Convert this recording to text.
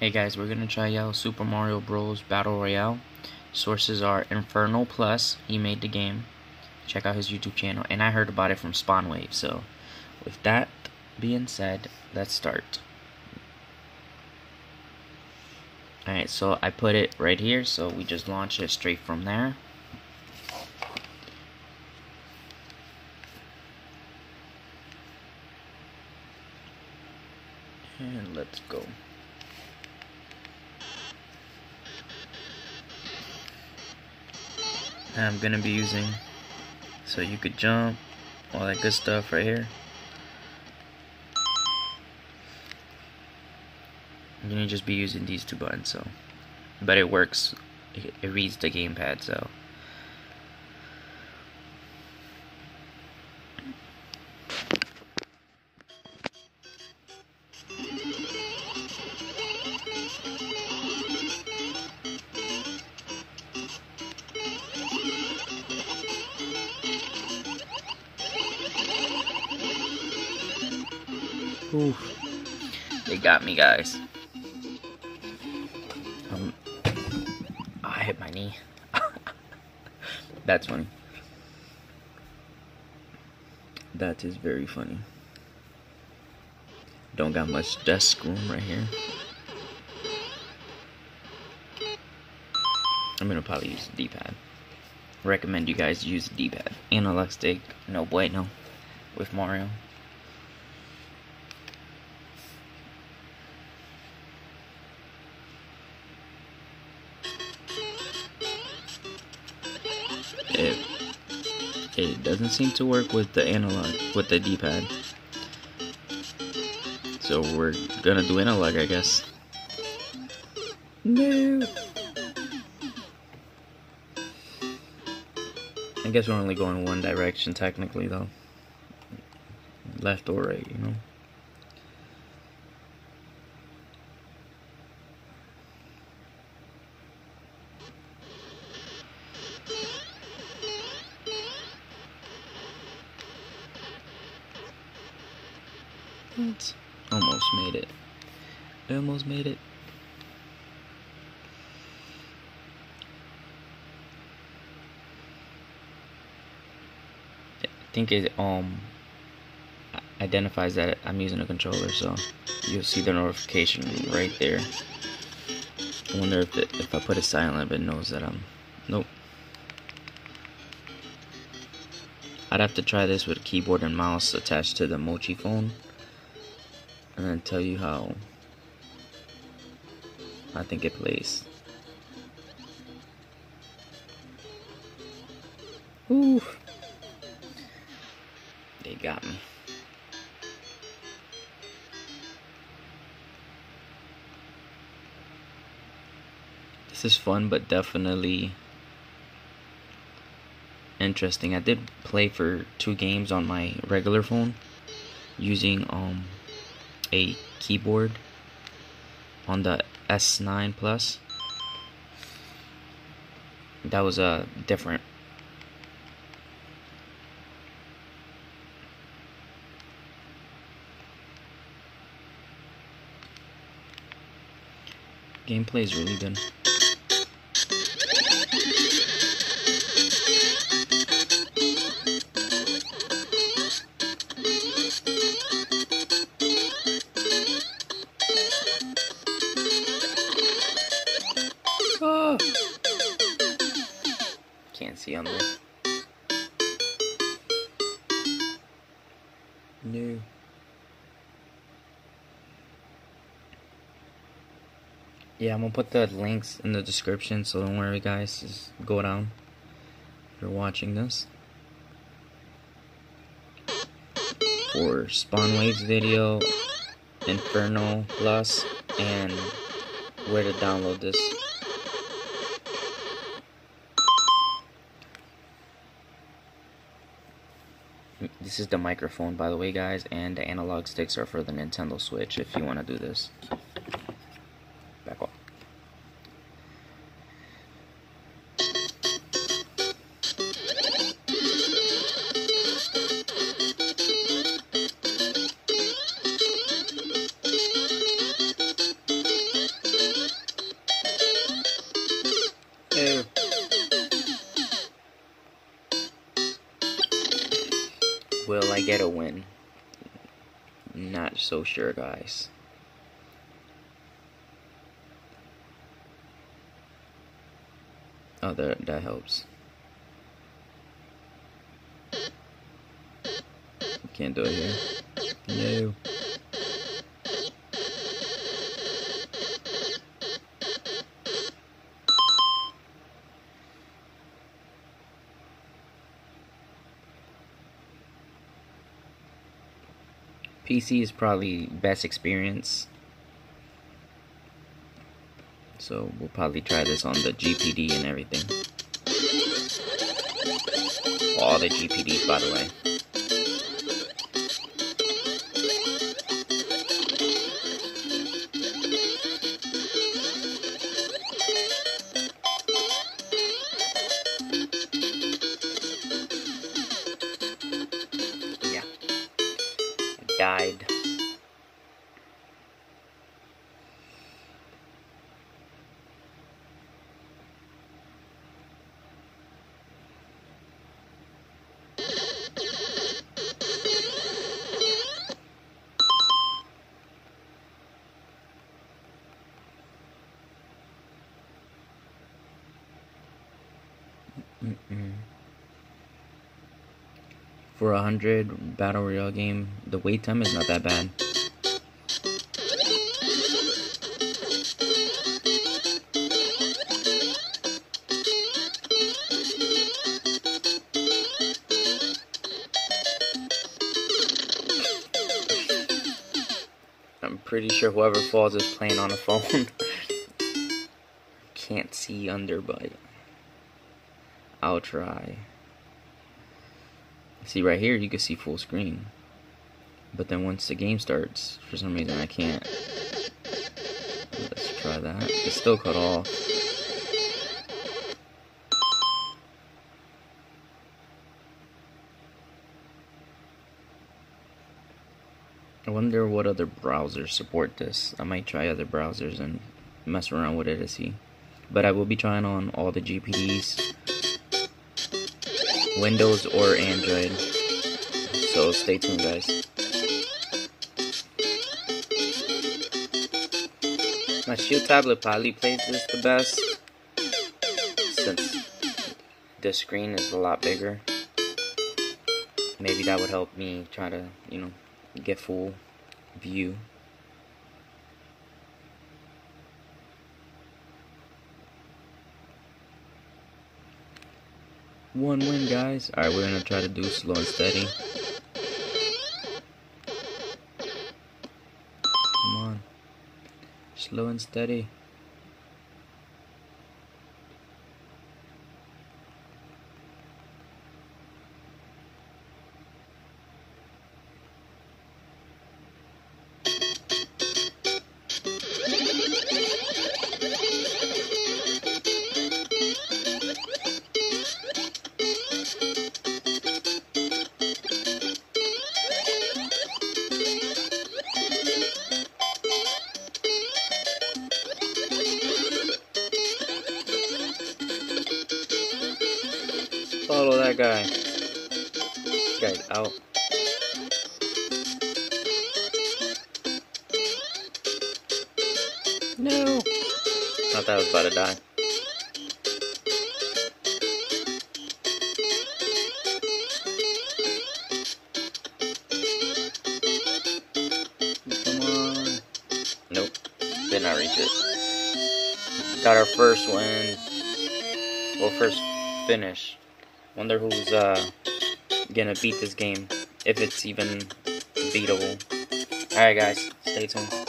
Hey guys, we're gonna try out Super Mario Bros. Battle Royale. Sources are Inferno Plus, he made the game. Check out his YouTube channel, and I heard about it from Spawnwave. So, with that being said, let's start. Alright, so I put it right here, so we just launch it straight from there. And let's go. I'm gonna be using. So you could jump all that good stuff right here. You to just be using these two buttons so. But it works it reads the gamepad so Oof. They got me, guys. Um, I hit my knee. That's funny. That is very funny. Don't got much desk room right here. I'm gonna probably use the D-pad. Recommend you guys use the D-pad. Analog stick, no bueno with Mario. It it doesn't seem to work with the analog with the d-pad. So we're gonna do analog I guess. No I guess we're only going one direction technically though. Left or right you know Almost made it. almost made it. I think it um identifies that I'm using a controller, so you'll see the notification right there. I wonder if it, if I put it silent, it knows that I'm. Nope. I'd have to try this with a keyboard and mouse attached to the MOQI phone and then tell you how I think it plays. Ooh. They got me. This is fun, but definitely interesting. I did play for two games on my regular phone using um a keyboard on the S9 Plus. That was a uh, different. Gameplay is really good. There. No. Yeah, I'm gonna put the links in the description, so don't worry, guys. Just go down if you're watching this. For Spawnwave's video, Inferno Plus, and where to download this. This is the microphone, by the way, guys, and the analog sticks are for the Nintendo Switch if you want to do this. Back off. Hey. Off. I get a win? Not so sure, guys. Oh, that, that helps. Can't do it here. No. PC is probably best experience. So we'll probably try this on the GPD and everything. All the GPDs, by the way. Mm-mm for a hundred battle royale game, the wait time is not that bad. I'm pretty sure whoever falls is playing on a phone. Can't see under, but I'll try. See right here, you can see full screen. But then once the game starts, for some reason I can't. Let's try that. It's still cut off. I wonder what other browsers support this. I might try other browsers and mess around with it to see. But I will be trying on all the GPDs Windows or Android. So stay tuned, guys. My Shield tablet probably plays this the best since the screen is a lot bigger. Maybe that would help me try to, you know, get full view. One win, guys. Alright, we're gonna try to do slow and steady. Come on. Slow and steady. That guy. This guy's out. No. Thought that was about to die. Come on. Nope. Did not reach it. Got our first win. Well, first finish. Wonder who's uh, gonna beat this game, if it's even beatable. Alright guys, stay tuned.